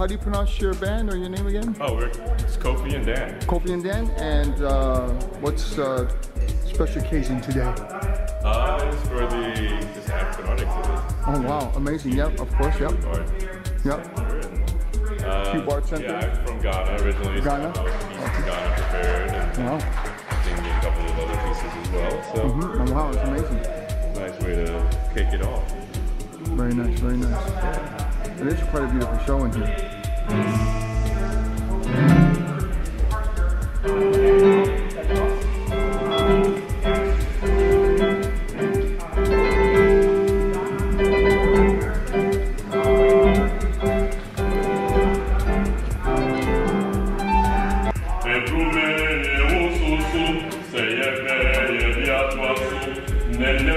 how do you pronounce your band or your name again? Oh, we're, it's Kofi and Dan. Kofi and Dan. And uh, what's uh, special occasion today? Uh, it's for the African art exhibit. Oh wow, amazing. Yep, of course. Yep. Yep. Uh, KUBE Art Center? Yeah, I'm from Ghana originally. Ghana? So I was from Ghana prepared and Wow. singing a couple of other pieces as well. So Oh, wow, it's amazing. nice way to kick it off. Very nice, very nice. It is quite a beautiful show in here. Ususu, seyepeye biatwasu, nenne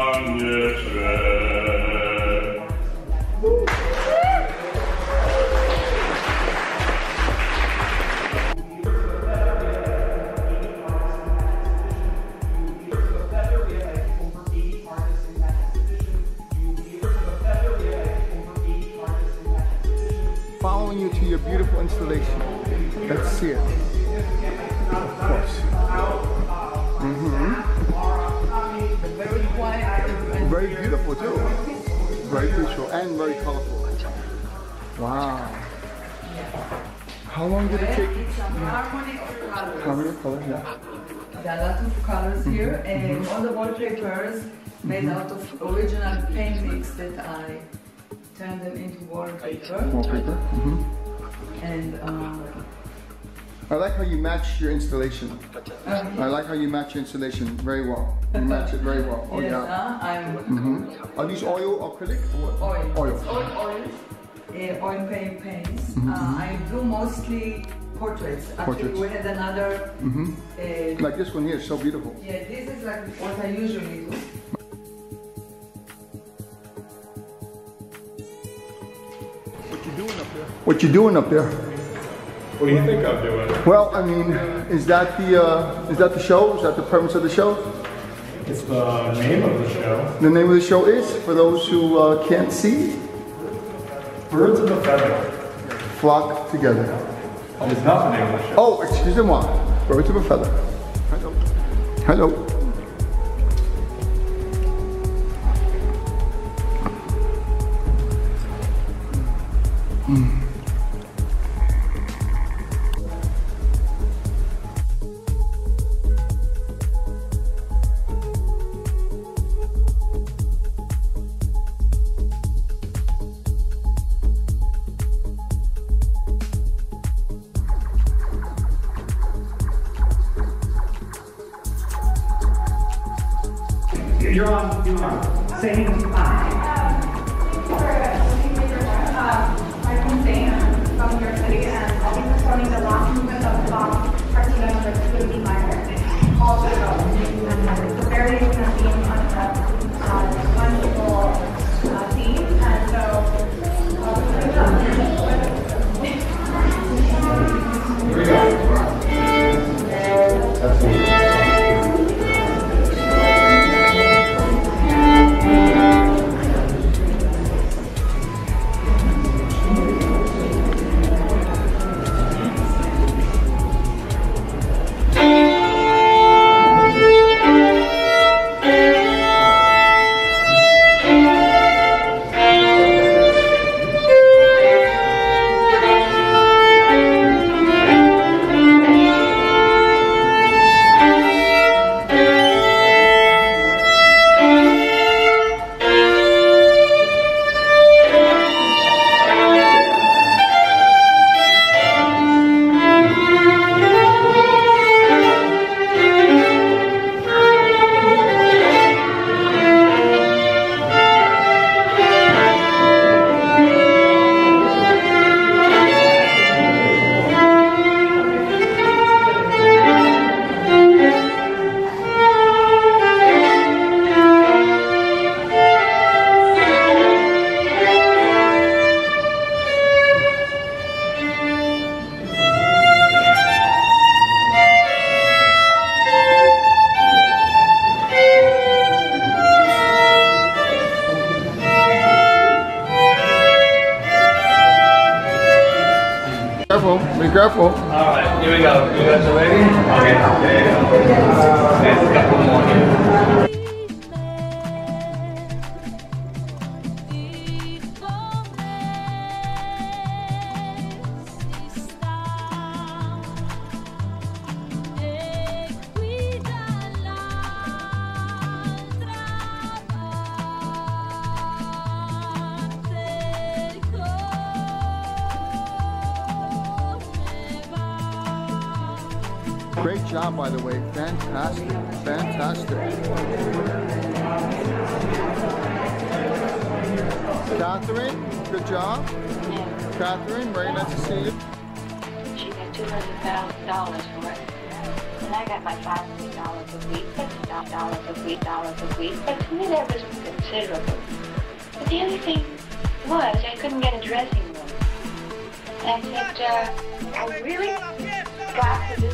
beautiful installation. Let's see it. Of course. Very quiet and Very beautiful too. Very peaceful and very colorful. Wow. How long did it take? harmony of colors. How many colors? Yeah. There are a lot of colors here, and all the wallpapers made out of original paintings that I turned them into wallpaper. Wallpaper. hmm And um, I like how you match your installation. I like how you match your installation very well. You match it very well. Oh yes, yeah. uh, I'm hmm Are these oil or acrylic or oil. Oil. It's all oil. Uh, oil paint paints. Mm-hmm, Uh, I do mostly portraits. Actually, Portraits. we had another. hmm Uh, Like this one here, so beautiful. yeah, this is like what I usually do. What you doing up there? What do you think I'm doing? Well, I mean, is that the uh, is that the show? Is that the premise of the show? It's the name of the show. The name of the show is, for those who uh, can't see, Birds of a Feather. flock together. That is not the name of the show. Oh, excusez-moi. Birds of a feather. Hello. Hello. You're on. You're on. Saying hi. Um, um, City, and I'll be performing the last movement of Bach Partita number 2 Great job, by the way. Fantastic. Fantastic. Catherine, good job. Catherine, very nice to see you. She got two hundred thousand dollars for it. And I got my five hundred dollars a week, fifty dollars a week, dollars a week. But to me that was considerable. But the only thing was I couldn't get a dressing room. And I said, uh, I really got to this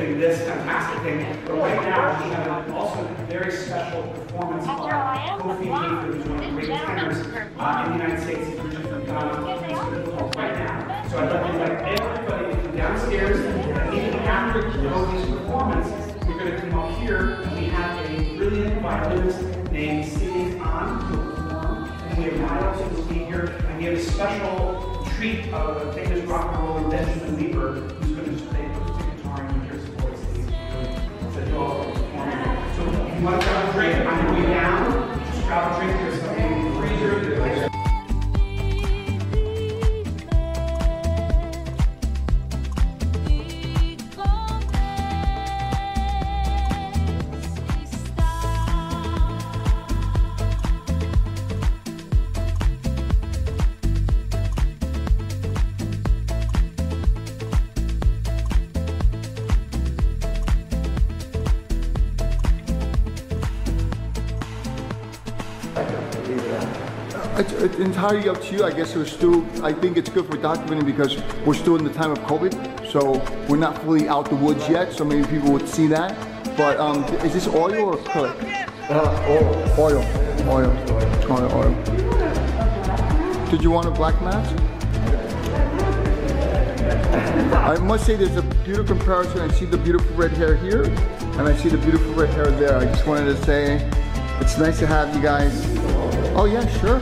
orchestrating this fantastic thing. But right now, we have also a very special performance by all, I am the Kofi. Hayford, who's one of the This great gentleman tenors uh, in the United States. He's originally from Ghana. Yes, they He's are. going to perform right now. So I'd like to invite everybody to come downstairs, and even after Kofi's performance, we're going to come up here, and we have a brilliant violinist named Steve An, who will perform, and we have Miles who will be here, and we have a special treat of a famous rock and roller, Benjamin Lieber, you want to grab a drink, on your way down, just grab a drink, It's, it's entirely up to you. I guess we're still, I think it's good for documenting because we're still in the time of COVID. So we're not fully out the woods yet. So maybe people would see that. But um, is this oil or acrylic? Uh, oil. Oil. Oil. Oil. Oil. Did you want a black mask? I must say there's a beautiful comparison. I see the beautiful red hair here, and I see the beautiful red hair there. I just wanted to say it's nice to have you guys. Oh yeah, sure.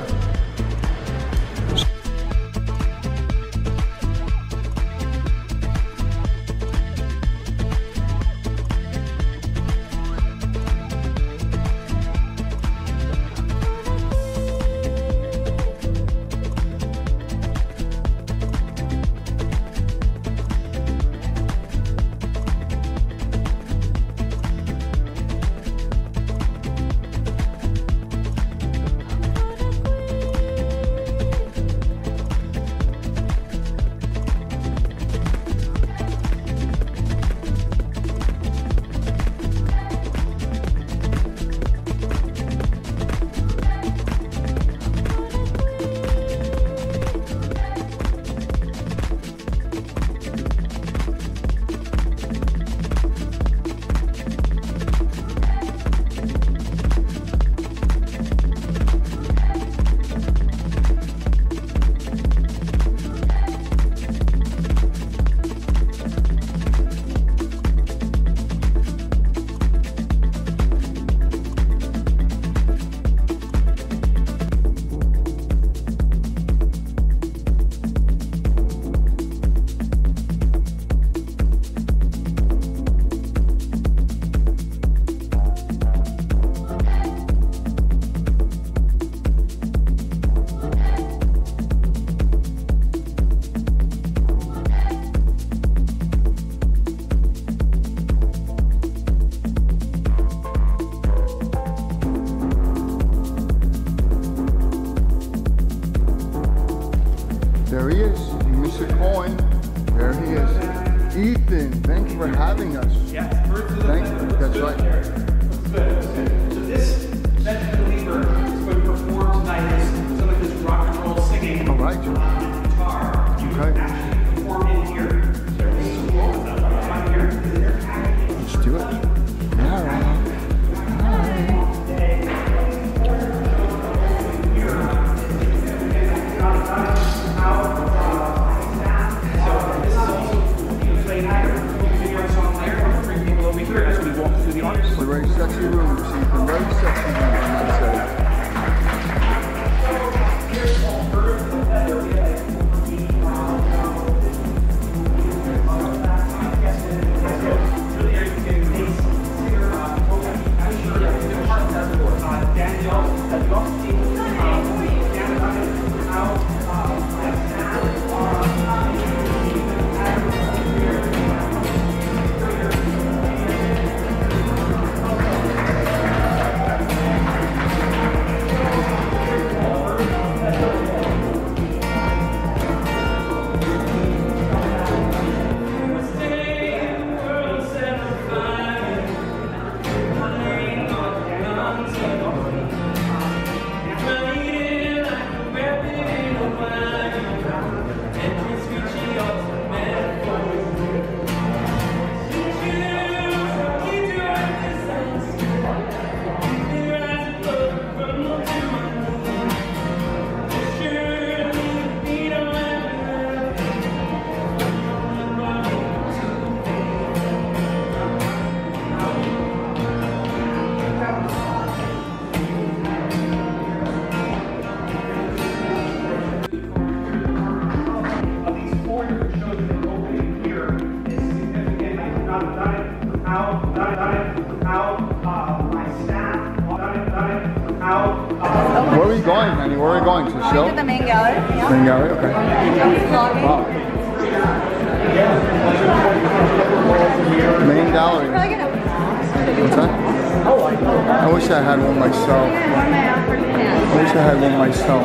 Right. Okay. Main gallery? Okay. Wow. Main gallery. What's that? I wish I had one myself. I wish I had one myself.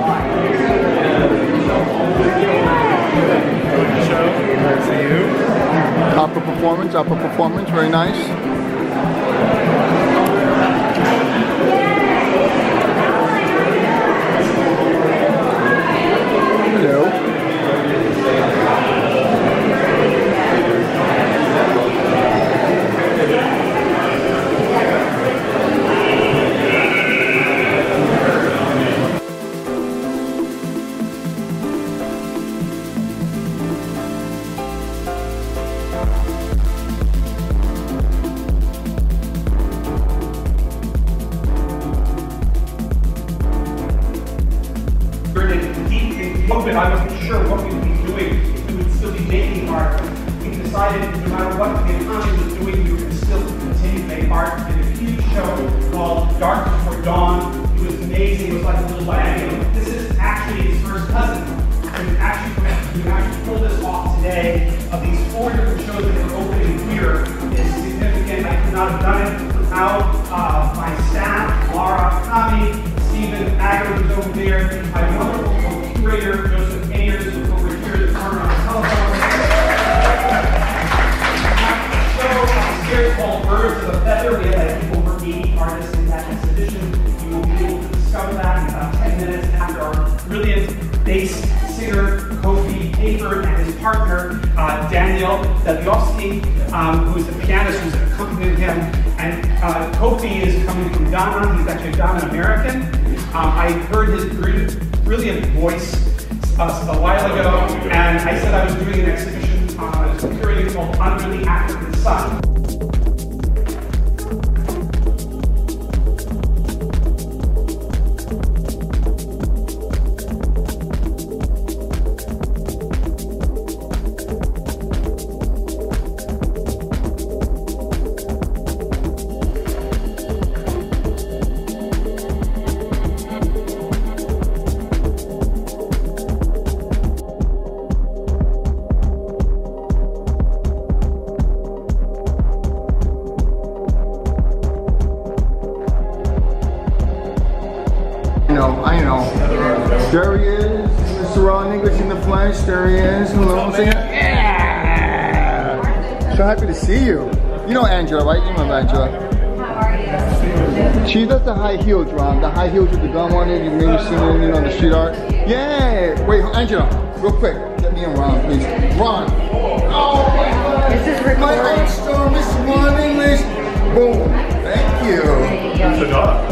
Show. Opera performance, opera performance, very nice. Chosen for opening here is significant. I could not have done it without uh, my staff, Laura Kami, Stephen Agar, who's over there, my wonderful curator, Joseph Mikhail Zelyovsky, um, who's a pianist who's accompanied him. And uh, Kofi is coming from Ghana. He's actually a Ghana American. Um, I heard his brilliant voice uh, a while ago, and I said I was doing an exhibition, uh, I was curating called Under the African Sun. high heels, Ron. The high heels with the gum on it. You maybe seen it, you know, the street art. Yeah. Wait, Angela, real quick. Get me in Ron, please. Ron. Oh my This is recording. My own is Ron English. Boom. Thank you. Good cigar.